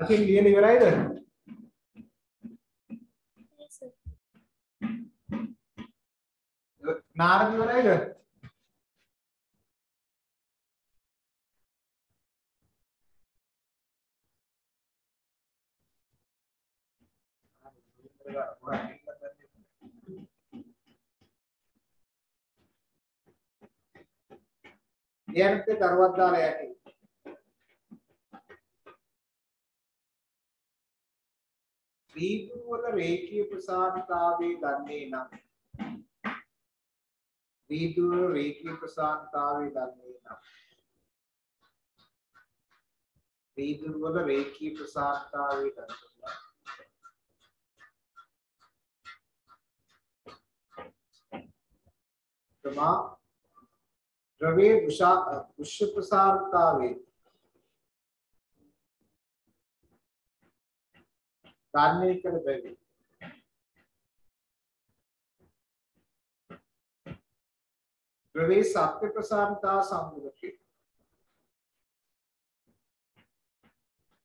අතින් ලියන ඉවරයිද? නාරද ඉවරයිද? ලියන්නත් දරුවක් දාලා යටි. වීදුරු වල රේඛීය ප්‍රසාරිතාවේ දන්නේ නම් වීදුරු රේඛීය ප්‍රසාරිතාවේ දන්නේ නම් වීදුරු වල රේඛීය ප්‍රසාරිතාවේ දන්නේ තමා ද්‍රවයේ වෘෂ ප්‍රසාරිතාවේ ගන්නේ කළ බැරි. ද්‍රවයේ සත්‍ය ප්‍රසාරතා සම්මුඛේ.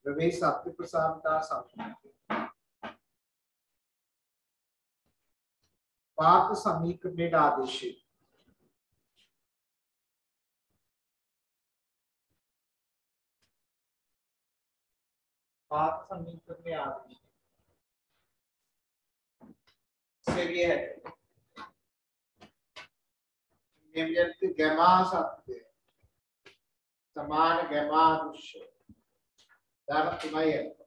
ද්‍රවයේ සත්‍ය ප්‍රසාරතා සම්මුඛේ. පාත සමීකරණයට ආදේශය. පාත සමීකරණයේ ආදේශය. සෙවිය හැකියි. මෙම්යත් ගැමා සත්‍ය සමාන ගැමා දෘශ්‍ය ධර්ම තුනයි මේ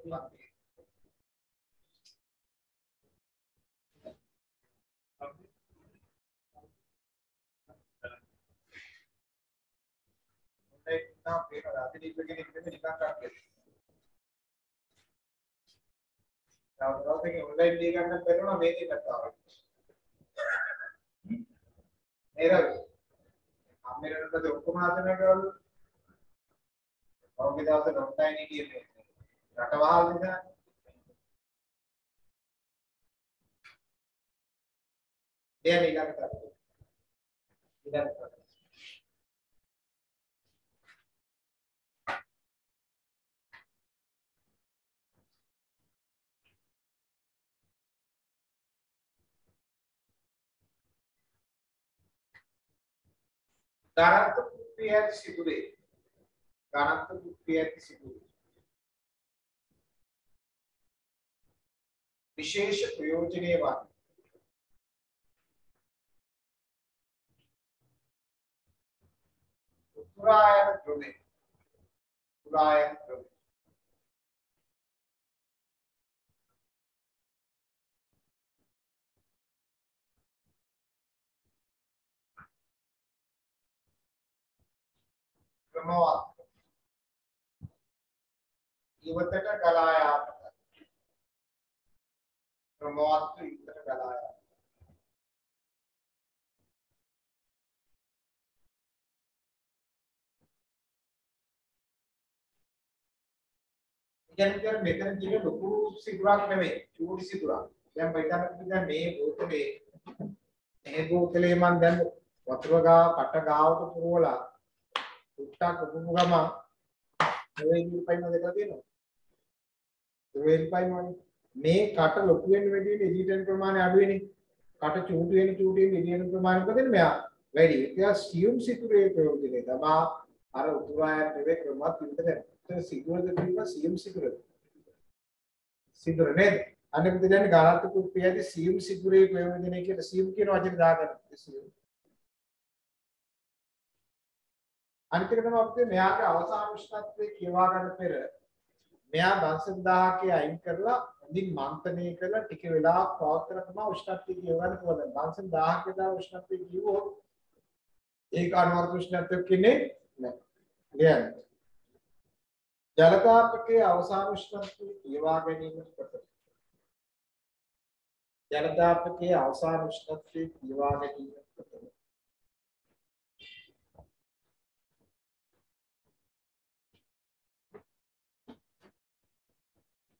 ප්‍රතිපල වේන උත්පත්ති හොඳයි නම් මේක අතිරීප කෙනෙක් නෙමෙයි නිකන් කරන්නේ. දවසක ඔන්ලයින් දී ගන්න බැරුණා මේ දෙකට ආවා. නේද? අම්මෙරට ඔක්කොම හදනකවලු පෞගේ දවසේ නොට්ටයින් හිටියේ රටවහල් නිසා දැන් ඊළඟට ඊළඟට ගණන්ත කුප්පිය ඇති සිදුරේ ගණන්ත කුප්පිය ඇති සිදුරේ විශේෂ ප්‍රයෝජනීය වත් උතුරායන ද්‍රවය උතුරායන ද්‍රවය ක්‍රමවත් ඉවතට ගලා යාමට ක්‍රමවත් ඉවතට ගලා යාමට කියන්නේ මෙතන කියන ලොකු සිදුරක් නෙමෙයි චූටි සිදුරක්. දැන් බයිතනක දැන් මේ බෝතලේ මේ බෝතලේ මම දැන් වතුර ගා කට ගාවට පුරවලා ටුට්ටක් උපුපු ගම දෙවෙනි පයින් දෙකලා තියෙනවා. දෙවෙනි පයින් මේ කට ලොකු වෙන්න වැඩි වෙන එඩිටන් ප්‍රමාණය අඩු වෙන්නේ. කට චූටි වෙන චූටි වෙන එඩිටන් ප්‍රමාණය මොකද මෙයා වැඩි. ඒක ස්ටියුම් සිකුරේ ප්‍රයෝජනේ තමයි අර උතුරායන දෙවේ ක්‍රමවත් විතර ඒක සිකුරද කියනවා සියුම් සිකුරද. සිකුර නේද? අනිත් දෙන්නේ ගාලාත් කුප්පියදී සියුම් සිකුරේ ප්‍රයෝජනේ කියලා සියුම් කියන වචනේ දාගන්න. සියුම් අනිත් එක තමයි අපිට මෙයාගේ අවසාන උෂ්ණත්වයේ කියවා ගන්න පෙර මෙයා දවස් 1000කේ අයින් කරලා හොඳින් මන්තනය කරලා ටික වෙලාවක් පවත්වන තමයි උෂ්ණත්වය කියවන්න පුළුවන්. දවස් 1000ක දා උෂ්ණත්වය කිව්වොත් ඒක අනුවර්ත උෂ්ණත්වයක් ඉන්නේ නැහැ. ලියන්න. ජලතාපකයේ අවසාන උෂ්ණත්වය කියවා ගැනීමට ප්‍රථම. ජලතාපකයේ අවසාන උෂ්ණත්වය කියවා ගැනීමට ප්‍රථම.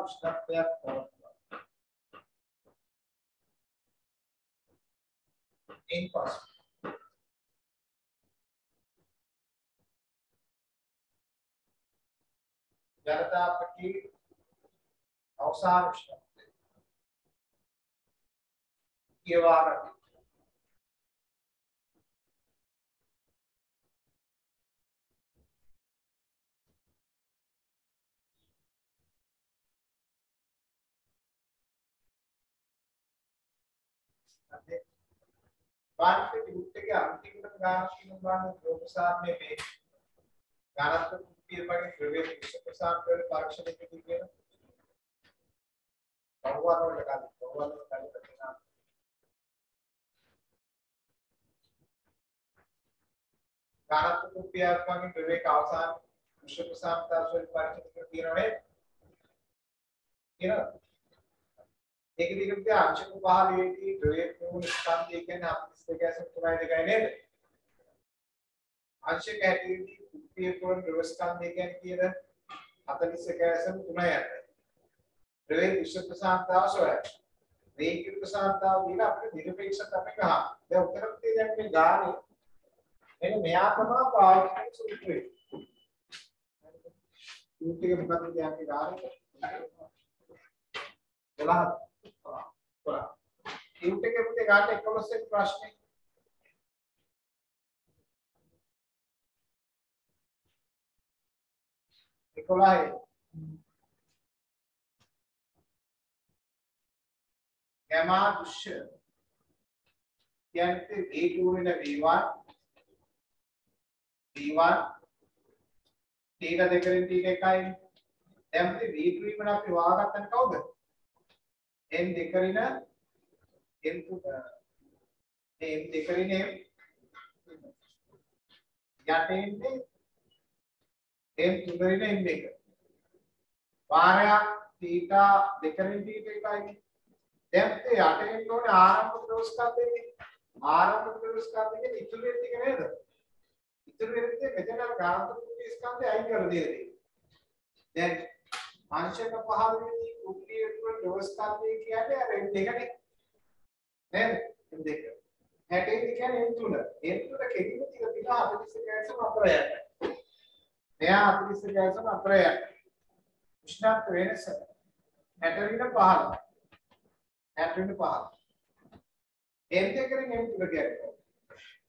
උෂ්ණත්වයක් පවත්වා එන් පසු ජනතාපති අවසාන උෂ්ණත්වය කියවා ගන්න වාර්ෂික යුක්ත එකේ අන්තිමට ගාන කියන බාන ප්‍රොෆෙසර්නේ මේ ගණන්ත කුප්පිය වගේ ද්‍රව්‍ය විශේෂ ප්‍රසාර වල පරීක්ෂණය කෙරෙන්නේ කියන බහුවන වල ගන්න බහුවන වල ගන්න තියෙනවා. ගණන්ත කුප්පියක් වගේ ද්‍රව්‍යක අවසාන විශේෂ ප්‍රසාර වල පරීක්ෂණය කරනනේ කියන ඒක දිගට අංශක පහලේදී ද්‍රව්‍ය මූල ස්කන්ධය කියන්නේ අපිට දෙකසක් තුනයි දෙකයි නේද? අංශක හැටියේදී කුප්පිය තෝරන ද්‍රව ස්කන්ධය කියන්නේ කියන 41 තුනයි යන්නේ. ද්‍රව්‍ය විශ්ව ප්‍රසාන්තාව සොයන. මේක ප්‍රසාන්තාව දින අපිට නිරපේක්ෂක අපි ගහ. දැන් උත්තර දෙන්නේ මේ ගානේ එන්න මෙයා තමයි පාවිච්චි කරන සූත්‍රය. සූත්‍රය මොකක්ද කියන්නේ ගානේ? 12 කරා. ඉන්ට් එකේ පුතේ ගන්න 11 වෙනි ප්‍රශ්නේ. එකොළහයි ගැමා දෘශ්‍ය කියන්නේ V2 වෙන V1 V1 ටීක දෙකෙන් ටීක එකයි දැන් V3 වෙන අපි වාගත්තන්නේ කවුද? N දෙකරින n තු n දෙකරින m යට එන්නේ n තුනරින n දෙක වාරයක් θ දෙකරින් θ එකයි දැන් તે යට එන්න ඕනේ ආරම්භ ප්‍රවස්කන්ධයේ ආරම්භ ප්‍රවස්කන්ධයේ ඉතුරු වෙන ටික නේද ඉතුරු වෙන ටික මෙතන ගාන්ත්‍රික ස්කන්ධය අයින් කර දෙන්නේ දැන් අංශක පහළ වෙන්නේ කුක්ලිය තුන දවස්කන්ධය කියන්නේ අර දෙකනේ නේද දෙක 60 කියන්නේ n තුන n තුන කෙලිම ටික දිලා 40 කැන්සල් අතර යන්නේ මෙයා අතිරිස ගෑසම අතර යන උෂ්ණත්ව වෙනස. 60 වෙන 15 60 වෙන 15 එම් දෙකෙන් එම් තුන ගැටේ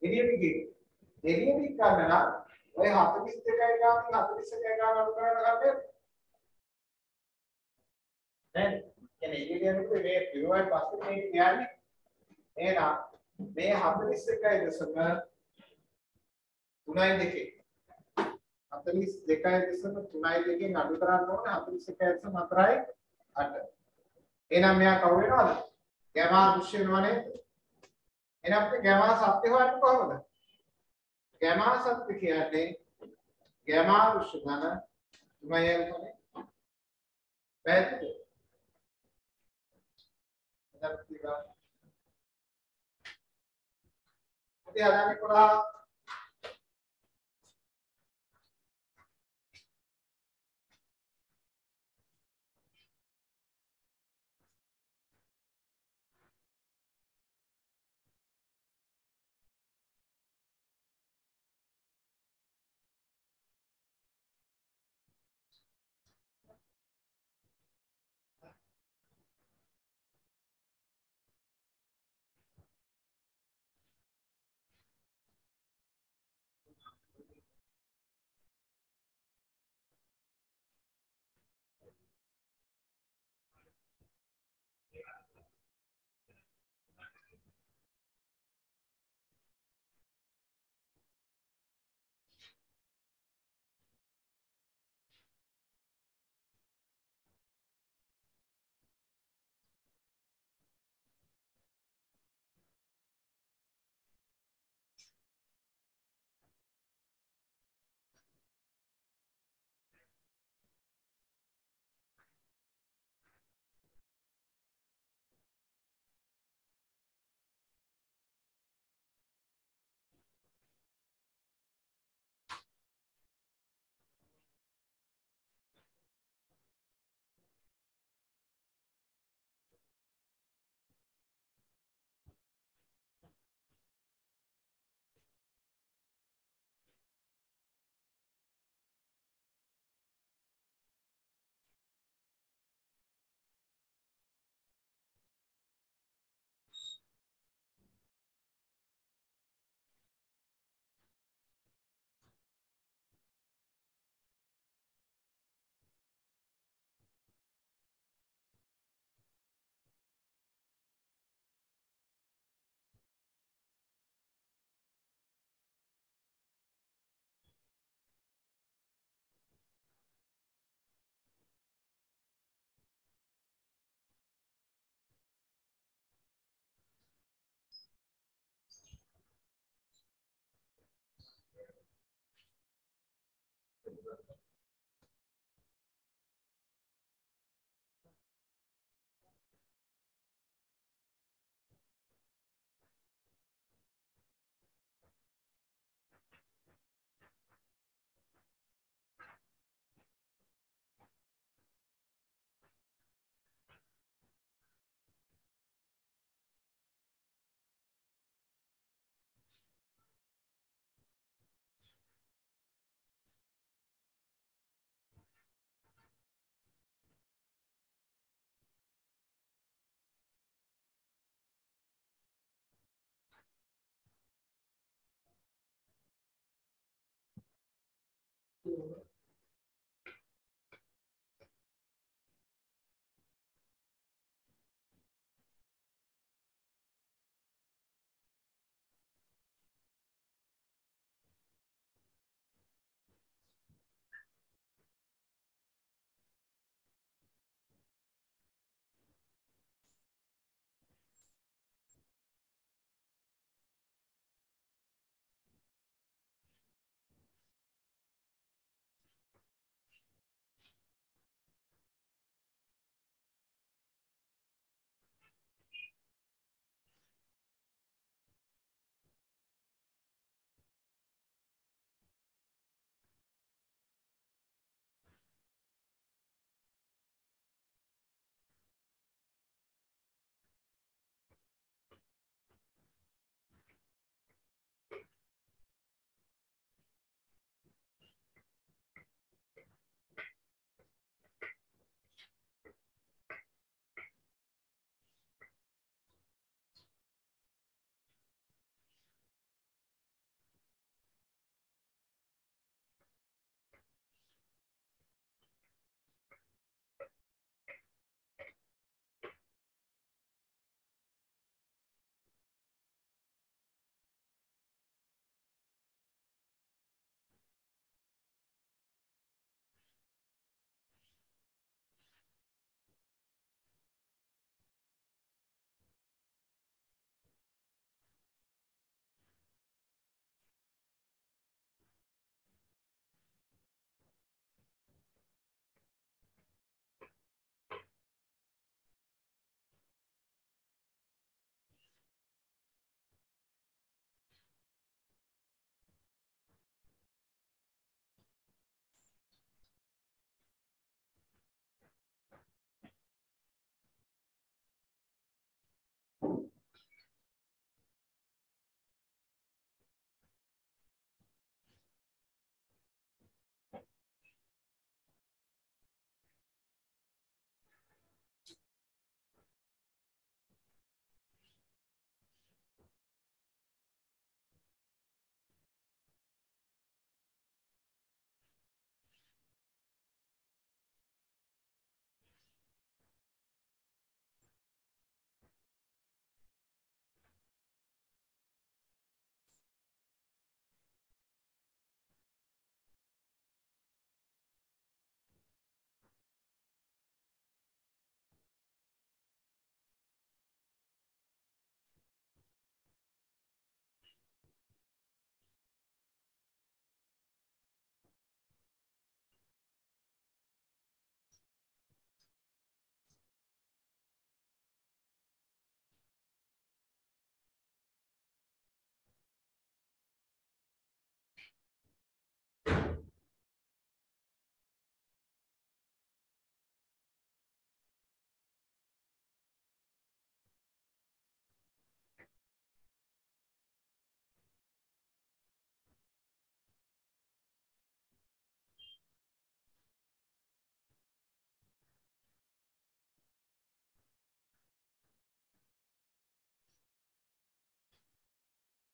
එළියට ගිහින් එළියට ගන්න නම් ඔය 42යි ගාන 41යි ගාන අඩු කරන්න. ගන්නේ දැන් කියන්නේ එළියට යනකොට මේ පිරුවයි පස්සේ මේක කියන්නේ එහෙනම් මේ 41යි දශම 3යි 2 42.32න් අඩු කරන්න ඕනේ 41.4යි 8. එහෙනම් මෙයා කවු වෙනවද? ගැමා දෘශ්‍ය වෙනව නේද? එහෙනම් අපි ගැමා සත්‍ය හොයන්නේ කොහොමද? ගැමා සත්‍ය කියන්නේ ගැමා දෘශ්‍ය ගන්න තුමයල්නේ. වැදගත්. එතන තියෙනවා. අපි හදාන්නේ කොහොමද?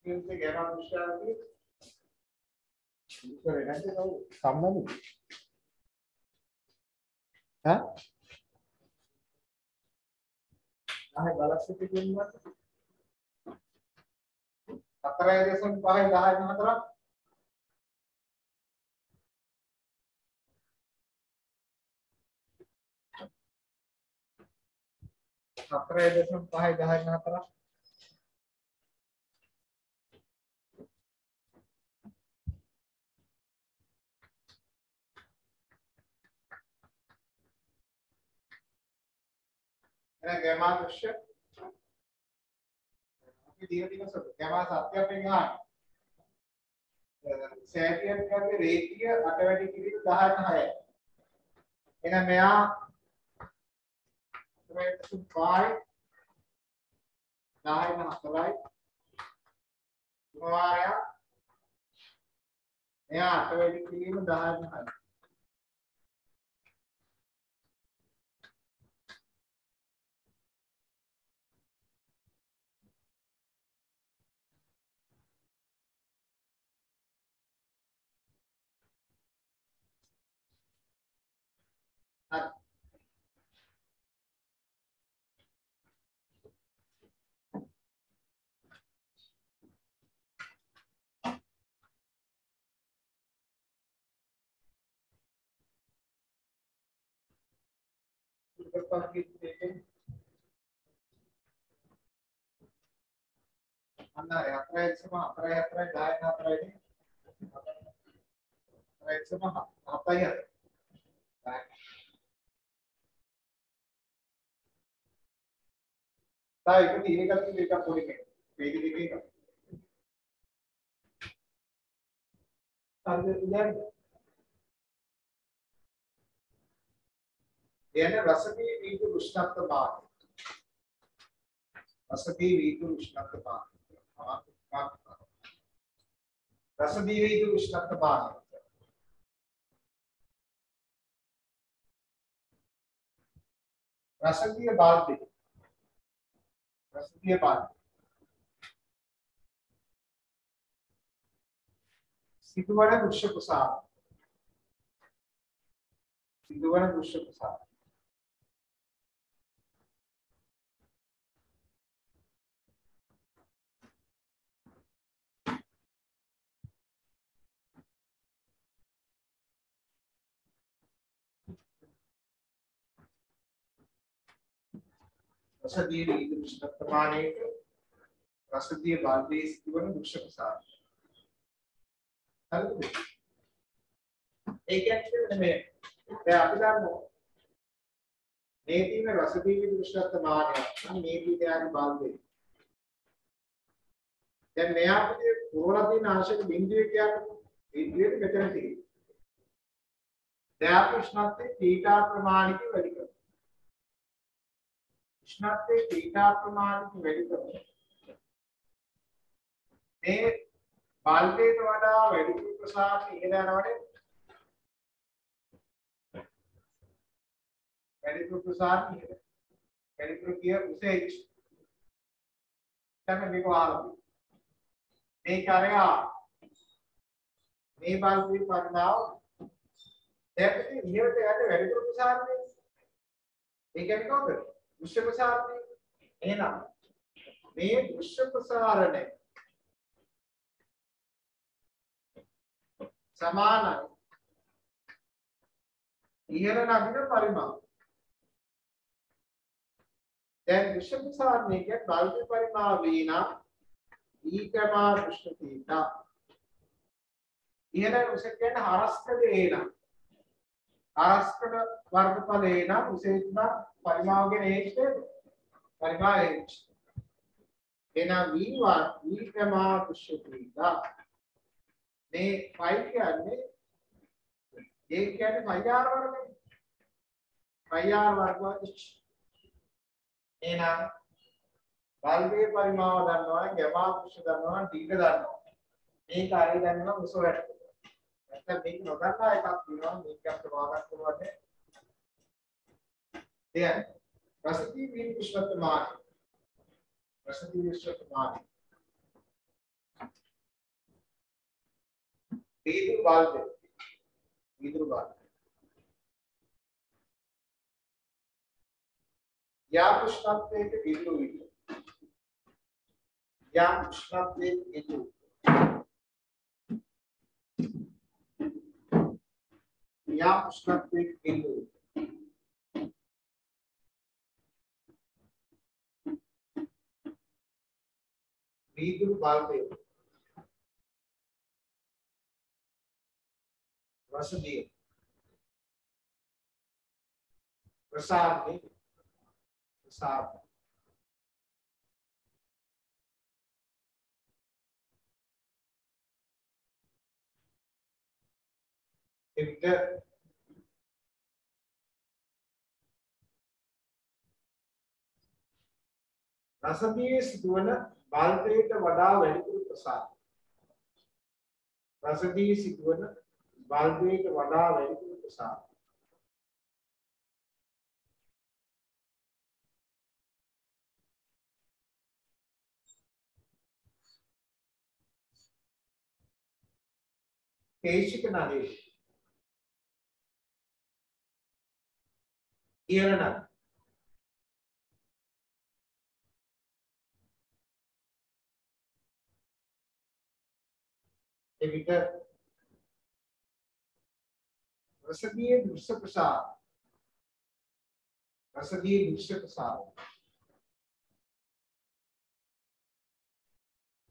Kurang ස්ක්‍රීන් එකේ ගැන දෘශ්‍යාවලිය ඉස්සර නැද්ද කවුද සම්බන්ධද ඈ? ආයෙ බලස්සිත කියනවා 4.5 10 4 හතරයි දශම පහයි දහයි හතරක් එහෙනම් ගැමා දෘශ්‍ය අපි දිග දිග සොත් ගැමා සත්‍ය අපි ගන්න සෑටියන් කියන්නේ රේඛීය අට වැඩි කිරීම 16යි එහෙනම් මෙයා තමයි 5 10 න් 4යි කුමාරයා එයා අට වැඩි කිරීම 10 න් 4යි అన్నారు అత్ర ఎక్సమ అత్ర ఎత్ర గాయన అత్ర ఇది అత్ర ఎక్సమ అత్తయ్య තා එක තීරයකට මේක පොඩි එකක් වේග දෙක එක හරිද ඉන්නේ කියන්නේ රසදී වීතු උෂ්ණත්ව භාගය. රසදී වීතු උෂ්ණත්ව භාගය. රසදී වීතු උෂ්ණත්ව භාගය. රසදීය බාල්දි. රසදීය බාල්දි. සිදුවන දෘශ්‍ය ප්‍රසාර. සිදුවන දෘශ්‍ය ප්‍රසාර. රසදී වීදු විශ්න ප්‍රමාණයට රසදී බාල්දේ සිදුවන වෘක්ෂ ප්‍රසාර. හරිද? ඒ කියන්නේ මේ දැන් අපි දන්නවා මේ තියෙන රසදී වීදු විශ්න ප්‍රමාණය මේ තියෙන බාල්දේ. දැන් මෙයා අපිට පුරවලා තියෙන ආශක බිඳුව කියන්නේ බිඳුවේ මෙතන තියෙන්නේ. දැන් අපි උෂ්ණත්වයේ තීටා ප්‍රමාණික වැඩි කරනවා. උෂ්ණත්වයේ තීටා ප්‍රමාණික වැඩි කරනවා. මේ බල්බයට වඩා වැඩි ප්‍රසාරය ඉහළ යනවනේ. වැඩි ප්‍රසාරය ඉහළ. වැඩි කිය උසෙච්. දැන් මේක වහලා මේ කරයා මේ බල්බේ පරිමාව දැන් ඉහළට යන්න වැඩි ප්‍රසාරය. ඒ කියන්නේ කොහොමද? දෘශ්‍ය ප්‍රසාරණය එහෙනම් මේ දෘශ්‍ය ප්‍රසාරණය සමානයි. ඉහළ නගින පරිමාව දැන් දෘශ්‍ය ප්‍රසාරණය කියන්නේ බල්බ පරිමාව වේනා ඊකමා දෘශ්‍ය තීතා ඉහළ උස කියන්නේ හරස්කඩ ඒනා හරස්කඩ වර්ගඵලේන උසේත්ම පරිමාව කියන h නේද? පරිමාව h. එහෙනම් v1 v ප්‍රමා පුෂ්‍යපීඩා. මේ 5 කියන්නේ ඒ කියන්නේ 5r වර්ගනේ. 5r වර්ග h. එහෙනම් බල්බේ පරිමාව දන්නවා නම් ගැමා පුෂ්‍ය දන්නවා නම් ඩීක දන්නවා. මේක හරිය දන්නවා උස වැටෙනවා. නැත්නම් මේක නොදන්නා එකක් තියෙනවා මේක අපිට වාගත් කරනවට දැන් රසදී වීන් විශ්වත්මාන රසදී විශ්වත්මාන වීදුරු බල්බය. වීදුරු බල්බය. යා උෂ්ණත්වයට වීදුරු විදුර. යා උෂ්ණත්වයේ වීදුරු. යා උෂ්ණත්වයේ වීදුරු. වීදුරු බල්බය. රසදිය. ප්‍රසාරණය ප්‍රසාරණය එවිට රසදියේ සිදුවන බල්බයට වඩා වැඩිපුර ප්‍රසාරණය. රසදියේ සිදුවන බල්බයට වඩා වැඩිපුර ප්‍රසාරණය. කේශික නදී ඉහළ එවිට රසදී දෘශ්‍ය ප්‍රසාර රසදී දෘශ්‍ය ප්‍රසාර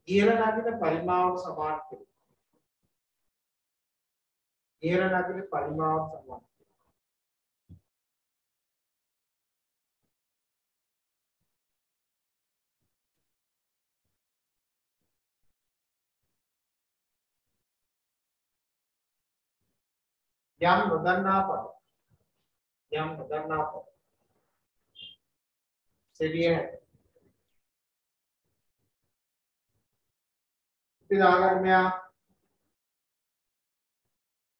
ඉහළ නගින පරිමාවට සමාන වේ. ඉහළ නගින පරිමාවට සමාන. යම් නොදන්නා පද යම් නොදන්නා පද සෙවිය හැකියි. ඉතින් ආගමයා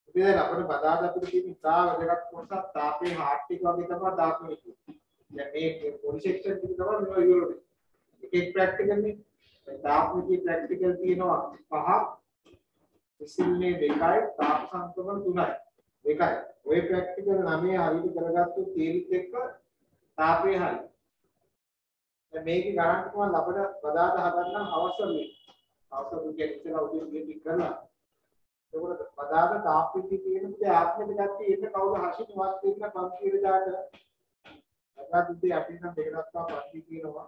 ඉතින් අපිට බදාද අපිට තියෙන ඉතා වැදගත් කොටසක් තාපේ හાર્ට් එක වගේ තමයි දාපේ කියන්නේ. දැන් මේ පොඩි සෙක්ෂන් ටික තමයි මේ ඉවරනේ. එක එක ප්‍රැක්ටිකල් නේ. තාපේ ප්‍රැක්ටිකල් තියෙනවා පහ. ඉසිල්නේ දෙකයි තාප සංක්‍රමණ තුනයි. දෙකයි. ওই ප්‍රැක්ටිකල් නමේ හරියට කරගත්තු තීරිත් එක්ක තාපේ හරි. දැන් මේකේ ගණන් කොහොමද අපිට බදාද හදන්න අවශ්‍ය වෙන්නේ. අවසන් කියන්නේ ඉතලා උදේ මෙහෙම කරලා එතකොට පදාද තාප්පිටි කියන පුතේ ආත්මෙට ගත්තේ එන්න කවුරු හර්ෂිත වත් දෙන්න පන්තියේ දාට අදා දුද්දී අපි නම් දෙක දක්වා පන්ති කියනවා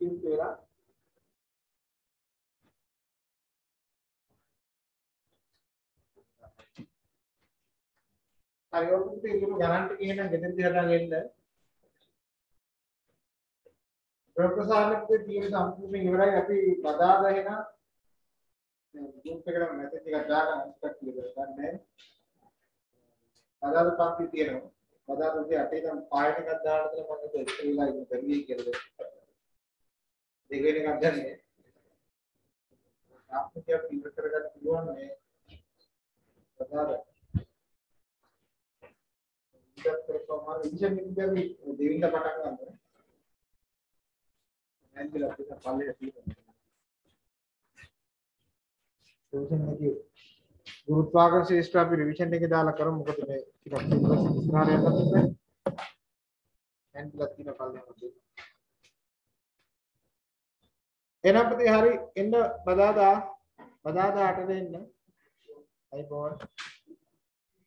කියන තේරා හරි ඔක්කොම ඉතින් ගණන්ට කියන ගෙදරදී හදාගෙන එන්න ප්‍රොෆෙසර්ලෙක්ගේ තියෙන සම්පූර්ණ ඉවරයි අපි බදාද එහෙනම් ගෲප් එකට මැසේජ් එකක් දාලා ඉන්ස්ට්‍රක්ට් කියලා ගන්න. බදාද පන්ති තියෙනවා. බදාද උදේ 8 ඉඳන් පායන එකක් දාලා තමයි මම ඉතින් ඉස්සෙල්ලා ඉන්න බැරි කියලා. දෙක වෙන එකක් ගන්නේ. ආත්මිකයක් ඉවර කරගන්න පුළුවන් මේ ප්‍රකාර ඉස්සත් කරපුවාම ඉන්ජන් එකදී දෙවිඳ පටන් ගන්නවා. නැන්දලා තියෙන පල්ලේ තියෙනවා රිවිෂන් එකේ ගුරුත්වාකර්ෂණ ශිෂ්ට අපි රිවිෂන් එකේ දාලා කරමු. මොකද මේ ටිකක් සිලබස් ඉස්සරහට යන්න තිබ්බේ නැන්දලා තියෙන පල්ලේ මොකද එහෙනම් ප්‍රති හරි එන්න බදාදා බදාදා 8 දෙන්න අයිබෝන්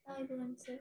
ආයුබෝවන් සර්